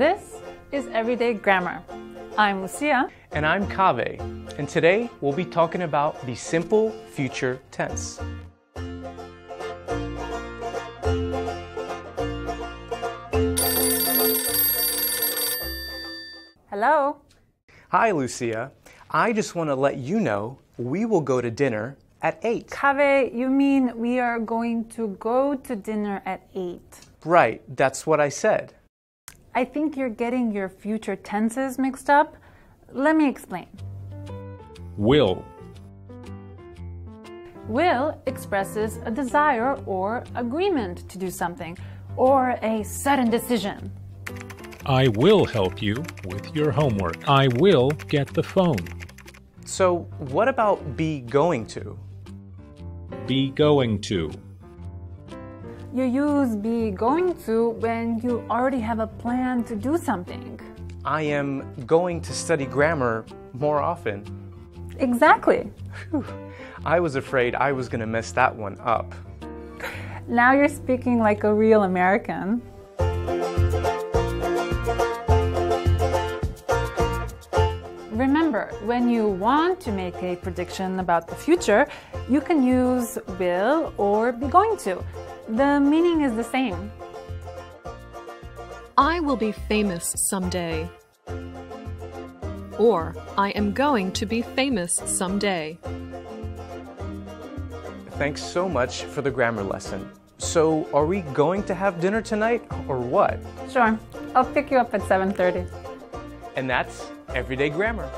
This is Everyday Grammar. I'm Lucia. And I'm Kave, and today we'll be talking about the simple future tense. Hello. Hi, Lucia. I just want to let you know we will go to dinner at 8. Kave, you mean we are going to go to dinner at 8? Right, that's what I said. I think you're getting your future tenses mixed up. Let me explain. Will. Will expresses a desire or agreement to do something, or a sudden decision. I will help you with your homework. I will get the phone. So, what about be going to? Be going to. You use be going to when you already have a plan to do something. I am going to study grammar more often. Exactly. Whew. I was afraid I was going to mess that one up. Now you're speaking like a real American. Remember, when you want to make a prediction about the future, you can use will or be going to. The meaning is the same. I will be famous someday. Or, I am going to be famous someday. Thanks so much for the grammar lesson. So, are we going to have dinner tonight or what? Sure. I'll pick you up at 7:30. And that's everyday grammar.